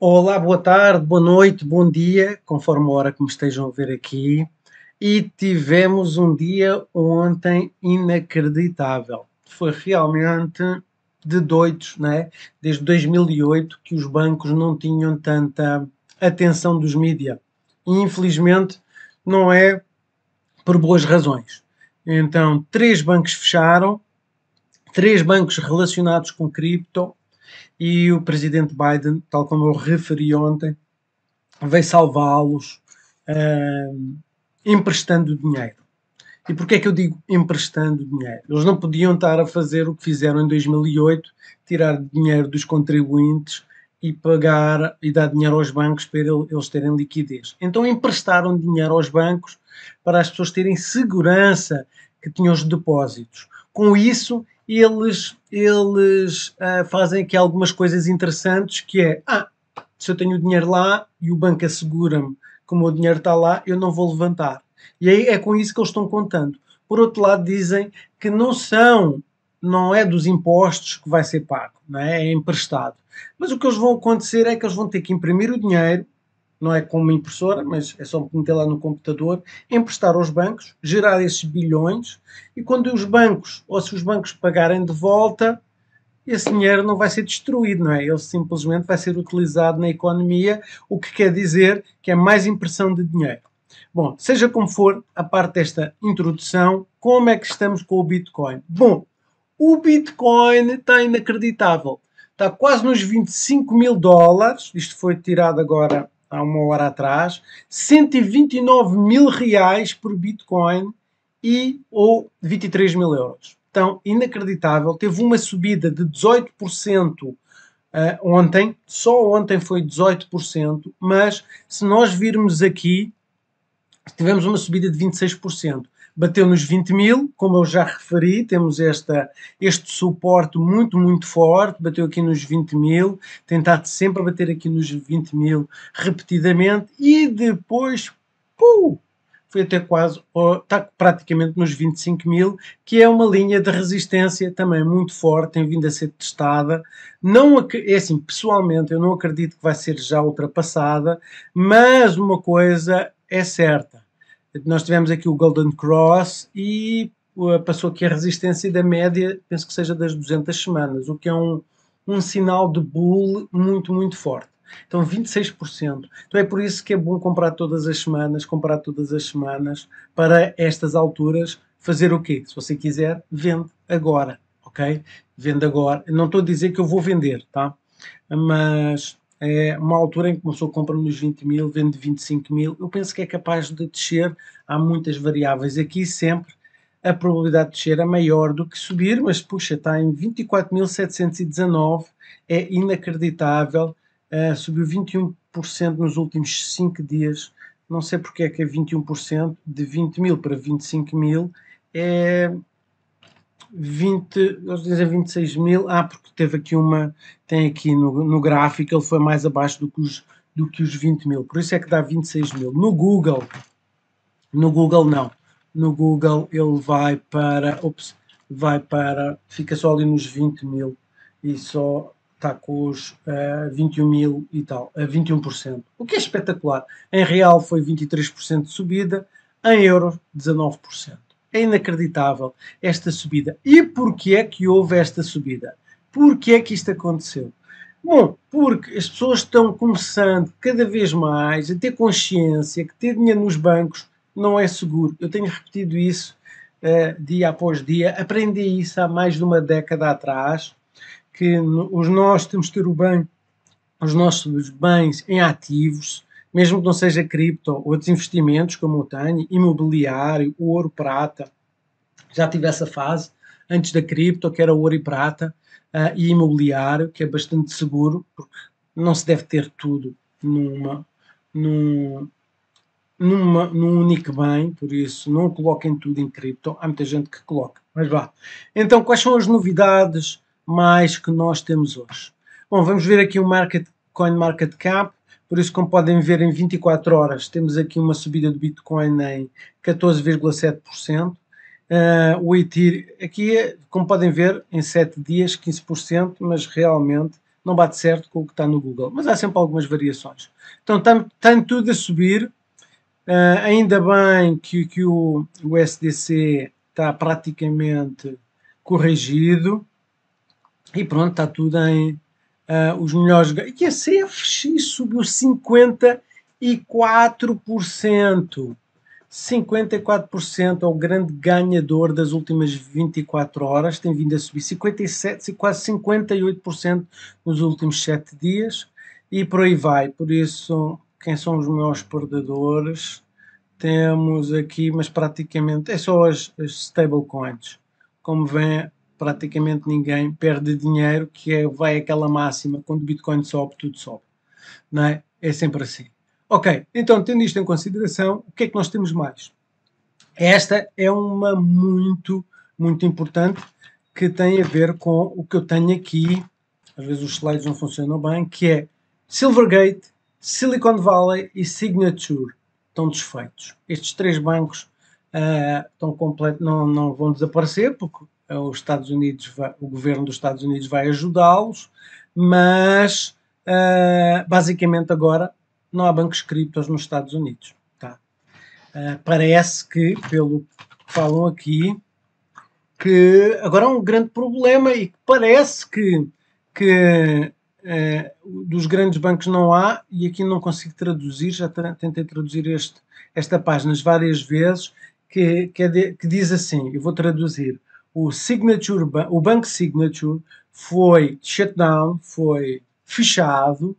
Olá, boa tarde, boa noite, bom dia, conforme a hora que me estejam a ver aqui. E tivemos um dia ontem inacreditável. Foi realmente de doidos, né? Desde 2008 que os bancos não tinham tanta atenção dos mídia. E infelizmente não é por boas razões. Então, três bancos fecharam, três bancos relacionados com cripto e o presidente Biden, tal como eu referi ontem, veio salvá-los uh, emprestando dinheiro. E porquê é que eu digo emprestando dinheiro? Eles não podiam estar a fazer o que fizeram em 2008, tirar dinheiro dos contribuintes e pagar e dar dinheiro aos bancos para eles terem liquidez. Então emprestaram dinheiro aos bancos para as pessoas terem segurança que tinham os depósitos. Com isso, eles, eles uh, fazem aqui algumas coisas interessantes que é, ah, se eu tenho o dinheiro lá e o banco assegura-me que o meu dinheiro está lá, eu não vou levantar. E aí é com isso que eles estão contando. Por outro lado, dizem que não são, não é dos impostos que vai ser pago, não é? é emprestado. Mas o que eles vão acontecer é que eles vão ter que imprimir o dinheiro, não é como uma impressora, mas é só meter lá no computador, emprestar aos bancos, gerar esses bilhões, e quando os bancos, ou se os bancos pagarem de volta, esse dinheiro não vai ser destruído, não é? Ele simplesmente vai ser utilizado na economia, o que quer dizer que é mais impressão de dinheiro. Bom, seja como for, a parte desta introdução, como é que estamos com o Bitcoin? Bom, o Bitcoin está inacreditável. Está quase nos 25 mil dólares, isto foi tirado agora há uma hora atrás, 129 mil reais por Bitcoin e ou 23 mil euros. Então, inacreditável. Teve uma subida de 18% uh, eh, ontem, só ontem foi 18%, mas se nós virmos aqui, tivemos uma subida de 26% bateu nos 20 mil, como eu já referi, temos esta, este suporte muito, muito forte, bateu aqui nos 20 mil, tentado sempre bater aqui nos 20 mil repetidamente e depois, pum, foi até quase, está praticamente nos 25 mil, que é uma linha de resistência também muito forte, tem vindo a ser testada. Não, é assim, pessoalmente, eu não acredito que vai ser já ultrapassada, mas uma coisa é certa nós tivemos aqui o Golden Cross e uh, passou aqui a resistência da média, penso que seja das 200 semanas, o que é um, um sinal de bull muito, muito forte. Então 26%. Então é por isso que é bom comprar todas as semanas, comprar todas as semanas, para estas alturas fazer o quê? Se você quiser, vende agora, ok? Vende agora. Não estou a dizer que eu vou vender, tá? Mas é uma altura em que uma pessoa compra nos 20 mil, vende 25 mil, eu penso que é capaz de descer, há muitas variáveis aqui sempre, a probabilidade de descer é maior do que subir, mas puxa, está em 24.719, é inacreditável, uh, subiu 21% nos últimos 5 dias, não sei porque é que é 21%, de 20 mil para 25 mil, é 20, eles dizem 26 mil, ah, porque teve aqui uma, tem aqui no, no gráfico, ele foi mais abaixo do que, os, do que os 20 mil, por isso é que dá 26 mil. No Google, no Google não, no Google ele vai para, ops, vai para, fica só ali nos 20 mil e só está com os uh, 21 mil e tal, a uh, 21%, o que é espetacular. Em real foi 23% de subida, em euros 19%. É inacreditável esta subida. E porquê é que houve esta subida? Porquê é que isto aconteceu? Bom, porque as pessoas estão começando cada vez mais a ter consciência que ter dinheiro nos bancos não é seguro. Eu tenho repetido isso uh, dia após dia. Aprendi isso há mais de uma década atrás, que os nós temos que ter o os nossos bens em ativos, mesmo que não seja cripto, outros investimentos como eu tenho, imobiliário, ouro, prata, já tive essa fase antes da cripto, que era ouro e prata, uh, e imobiliário, que é bastante seguro, porque não se deve ter tudo numa, num, numa, num único bem, por isso não coloquem tudo em cripto, há muita gente que coloca, mas vá. Então, quais são as novidades mais que nós temos hoje? Bom, vamos ver aqui o market, Coin Market Cap, por isso, como podem ver, em 24 horas temos aqui uma subida do Bitcoin em 14,7%. Uh, ah, o Ethereum, aqui, como podem ver, em 7 dias, 15%, mas realmente não bate certo com o que está no Google, mas há sempre algumas variações. Então tem tudo a subir. Uh, ainda bem que, que o, o SDC está praticamente corrigido e pronto, está tudo em uh, os melhores. E a CFX subiu 54%. 54% é o grande ganhador das últimas 24 horas, tem vindo a subir 57, quase 58% nos últimos 7 dias e por aí vai. Por isso, quem são os meus perdedores? Temos aqui, mas praticamente é só as, as stablecoins. Como vê, praticamente ninguém perde dinheiro, que é, vai aquela máxima, quando o Bitcoin sobe, tudo sobe. Não é? É sempre assim. Ok, então tendo isto em consideração, o que é que nós temos mais? Esta é uma muito, muito importante que tem a ver com o que eu tenho aqui, às vezes os slides não funcionam bem, que é Silvergate, Silicon Valley e Signature estão desfeitos. Estes três bancos uh, estão completo, não, não vão desaparecer porque os Estados Unidos, o governo dos Estados Unidos vai ajudá-los, mas uh, basicamente agora não há bancos criptos nos Estados Unidos. Tá? Uh, parece que, pelo que falam aqui, que agora há um grande problema e parece que, que uh, dos grandes bancos não há, e aqui não consigo traduzir, já tentei traduzir este, esta página várias vezes, que, que, é de, que diz assim, eu vou traduzir, o Signature, o Banco Signature foi shut down, foi fechado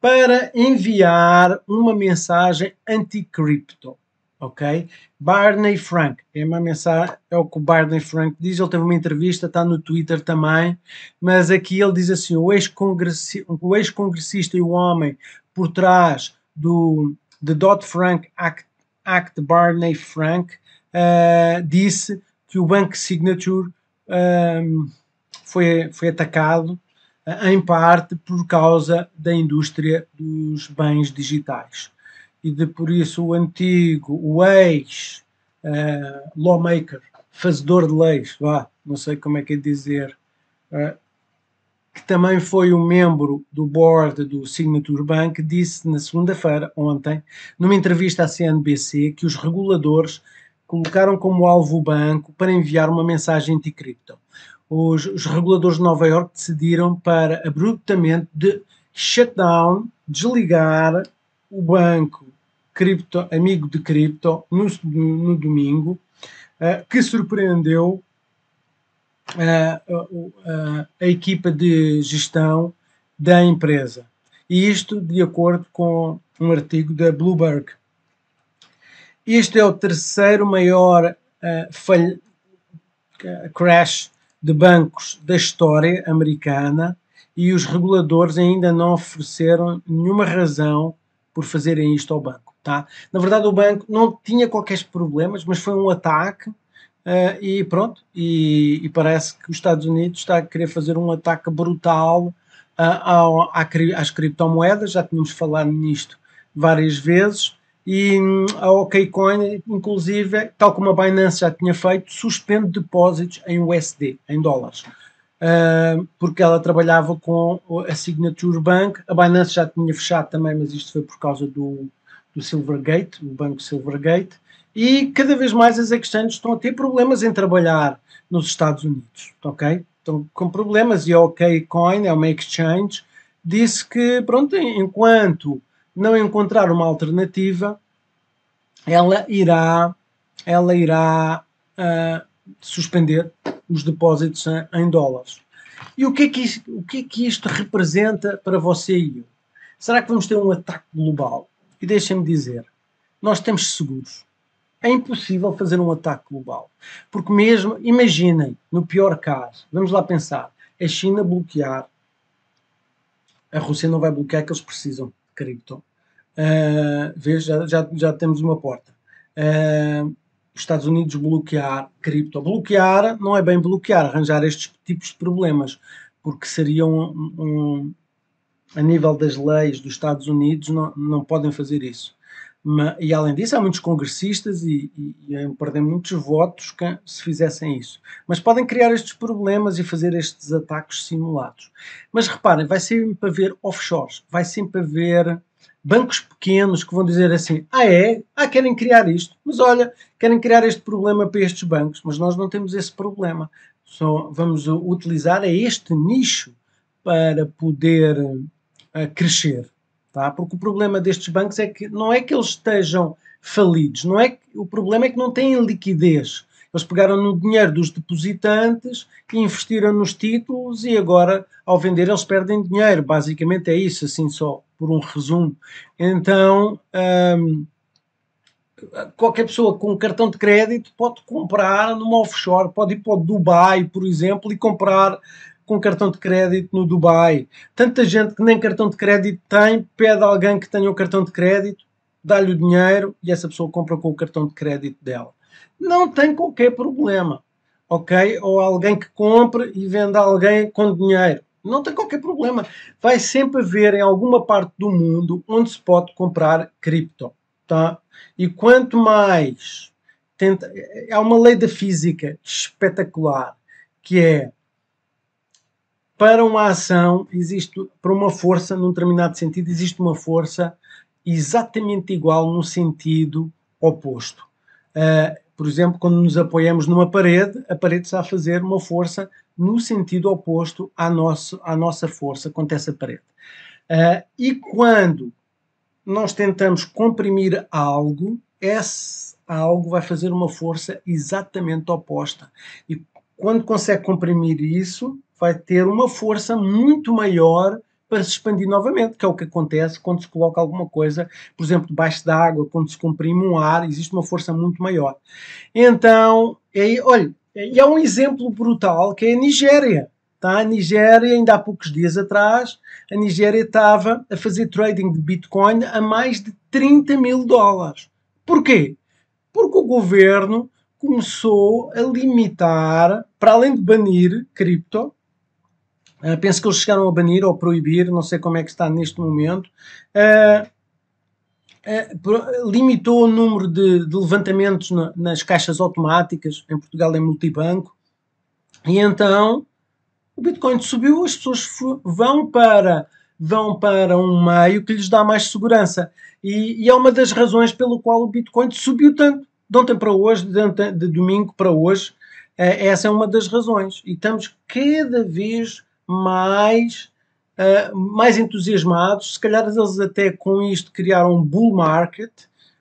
para enviar uma mensagem anti-cripto. Ok? Barney Frank, é uma mensagem, é o que o Barney Frank diz, ele teve uma entrevista, está no Twitter também, mas aqui ele diz assim, o ex-congressista ex e o homem por trás do the Dodd-Frank Act, Act, Barney Frank, uh, disse que o Banco Signature um, foi, foi atacado em parte por causa da indústria dos bens digitais. E de por isso o antigo, o ex uh, lawmaker, fazedor de leis, vá, não sei como é que é dizer, uh, que também foi um membro do board do Signature Bank, disse na segunda-feira, ontem, numa entrevista à CNBC, que os reguladores colocaram como alvo o banco para enviar uma mensagem anticripto os, os reguladores de Nova York decidiram para abruptamente de shutdown, desligar o banco cripto, amigo de cripto no, no, domingo, uh, que surpreendeu uh, uh, a equipa de gestão da empresa. E isto de acordo com um artigo da Bloomberg. Este é o terceiro maior falha, crash de bancos da história americana e os reguladores ainda não ofereceram nenhuma razão por fazerem isto ao banco. Tá? Na verdade, o banco não tinha qualquer problemas, mas foi um ataque uh, e pronto. E, e, parece que os Estados Unidos está a querer fazer um ataque brutal uh, ao, às criptomoedas. Já tínhamos falado nisto várias vezes e hum, a OKCoin, inclusive, tal como a Binance já tinha feito, suspende depósitos em USD, em dólares. Uh, porque ela trabalhava com a Signature Bank, a Binance já tinha fechado também, mas isto foi por causa do, do Silvergate, o banco Silvergate, e cada vez mais as exchanges estão a ter problemas em trabalhar nos Estados Unidos, ok? Estão com problemas e a OKCoin, é uma exchange, disse que, pronto, enquanto não encontrar uma alternativa, ela irá, ela irá uh, suspender os depósitos em dólares. E o que, é que isto, o que é que isto representa para você e eu? Será que vamos ter um ataque global? E deixem-me dizer, nós temos seguros. É impossível fazer um ataque global. Porque mesmo, imaginem, no pior caso, vamos lá pensar, a China bloquear, a Rússia não vai bloquear que eles precisam cripto. Uh, veja, já, já temos uma porta. Uh, os Estados Unidos bloquear cripto. Bloquear não é bem bloquear, arranjar estes tipos de problemas, porque seriam um, um, a nível das leis dos Estados Unidos não, não podem fazer isso. E além disso, há muitos congressistas e, e, e perder muitos votos se fizessem isso. Mas podem criar estes problemas e fazer estes ataques simulados. Mas reparem, vai sempre haver offshores, vai sempre haver bancos pequenos que vão dizer assim: ah, é? Ah, querem criar isto, mas olha, querem criar este problema para estes bancos, mas nós não temos esse problema. Só vamos utilizar este nicho para poder uh, crescer. Tá? Porque o problema destes bancos é que não é que eles estejam falidos, não é que, o problema é que não têm liquidez. Eles pegaram no dinheiro dos depositantes e investiram nos títulos e agora, ao vender, eles perdem dinheiro. Basicamente é isso, assim só por um resumo. Então, hum, qualquer pessoa com cartão de crédito pode comprar numa offshore, pode ir para o Dubai, por exemplo, e comprar com cartão de crédito no Dubai. Tanta gente que nem cartão de crédito tem, pede a alguém que tenha um cartão de crédito, dá-lhe o dinheiro e essa pessoa compra com o cartão de crédito dela. Não tem qualquer problema, ok? Ou alguém que compre e venda a alguém com dinheiro. Não tem qualquer problema. Vai sempre haver em alguma parte do mundo onde se pode comprar cripto, tá? E quanto mais tenta, há uma lei da física espetacular que é para uma ação existe, para uma força, num determinado sentido, existe uma força exatamente igual no sentido oposto. Uh, por exemplo, quando nos apoiamos numa parede, a parede está a fazer uma força no sentido oposto à nossa, à nossa força contra essa parede. Uh, e quando nós tentamos comprimir algo, esse algo vai fazer uma força exatamente oposta. E quando consegue comprimir isso, vai ter uma força muito maior para se expandir novamente, que é o que acontece quando se coloca alguma coisa, por exemplo, debaixo d'água, quando se comprime um ar, existe uma força muito maior. Então, é, olha, e há um exemplo brutal que é a Nigéria. Tá? A Nigéria, ainda há poucos dias atrás, a Nigéria estava a fazer trading de Bitcoin a mais de 30 mil dólares. Porquê? Porque o governo começou a limitar, para além de banir cripto, Uh, penso que eles chegaram a banir ou proibir, não sei como é que está neste momento. Uh, uh, limitou o número de, de levantamentos na, nas caixas automáticas, em Portugal é multibanco, e então o Bitcoin subiu, as pessoas vão para, vão para um meio que lhes dá mais segurança. E, e é uma das razões pelo qual o Bitcoin subiu tanto, de ontem para hoje, de, ontem, de domingo para hoje. essa é uma das razões. E estamos cada vez mais, uh, mais entusiasmados. Se calhar eles até com isto criaram um bull market,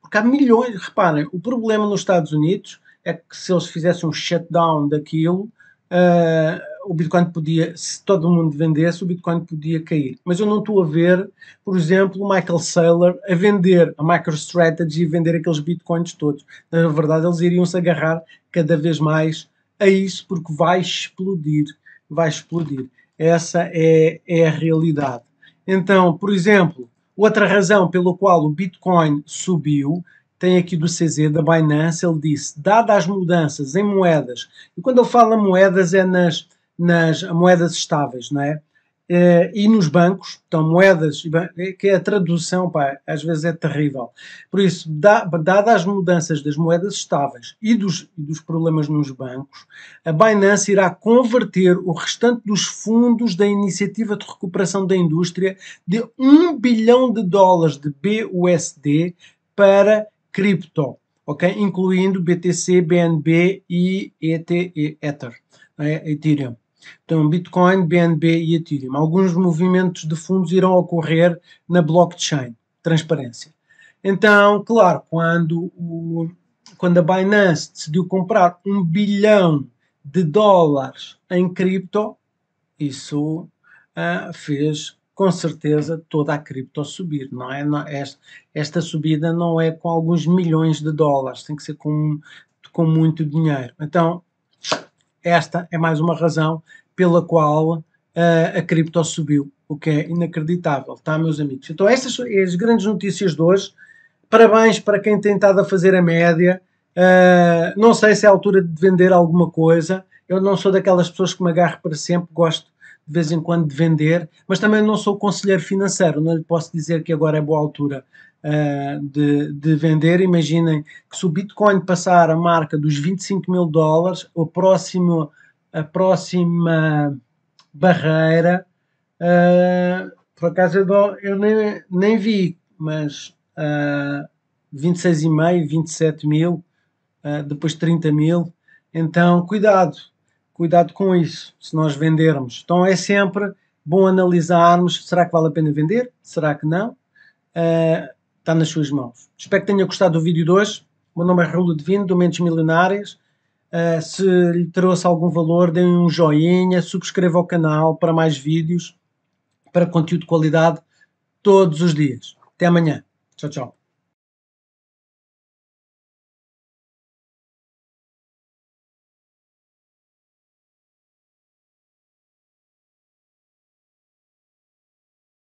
porque há milhões. Reparem, o problema nos Estados Unidos é que se eles fizessem um shutdown daquilo, uh, o Bitcoin podia, se todo mundo vendesse, o Bitcoin podia cair. Mas eu não estou a ver, por exemplo, o Michael Saylor a vender a MicroStrategy e vender aqueles Bitcoins todos. Na verdade, eles iriam se agarrar cada vez mais a isso porque vai explodir. Vai explodir. Essa é, é a realidade. Então, por exemplo, outra razão pela qual o Bitcoin subiu, tem aqui do CZ da Binance, ele disse, dadas as mudanças em moedas, e quando ele fala moedas é nas, nas moedas estáveis, não é? Eh, e nos bancos, então moedas, é que a tradução pá, às vezes é terrível. Por isso, dadas as mudanças das moedas estáveis e dos, e dos problemas nos bancos, a Binance irá converter o restante dos fundos da Iniciativa de Recuperação da Indústria de 1 bilhão de dólares de BUSD para cripto, ok? incluindo BTC, BNB e ETH, Ether, é? Ethereum. Então, Bitcoin, BNB e Ethereum. Alguns movimentos de fundos irão ocorrer na blockchain, transparência. Então, claro, quando, o, quando a Binance decidiu comprar um bilhão de dólares em cripto, isso uh, fez com certeza toda a cripto subir, não é? Esta, esta subida não é com alguns milhões de dólares, tem que ser com, com muito dinheiro. Então, esta é mais uma razão pela qual uh, a cripto subiu, o que é inacreditável, tá, meus amigos? Então, estas são as grandes notícias de hoje. Parabéns para quem tem estado a fazer a média. Uh, não sei se é a altura de vender alguma coisa. Eu não sou daquelas pessoas que me agarro para sempre, gosto de vez em quando de vender, mas também não sou conselheiro financeiro, não lhe posso dizer que agora é boa altura uh, de, de, vender. Imaginem que se o Bitcoin passar a marca dos 25 mil dólares, o próximo, a próxima barreira, uh, por acaso eu, dou, eu nem, nem vi, mas uh, 26,5, 27 mil, uh, depois 30 mil. Então, cuidado, cuidado com isso, se nós vendermos. Então é sempre bom analisarmos, será que vale a pena vender? Será que não? Uh, está nas suas mãos. Espero que tenha gostado do vídeo de hoje. O meu nome é Raul Divino, do Mentes Milionárias. Uh, se lhe trouxe algum valor, deem um joinha, subscreva o canal para mais vídeos, para conteúdo de qualidade todos os dias. Até amanhã. Tchau, tchau.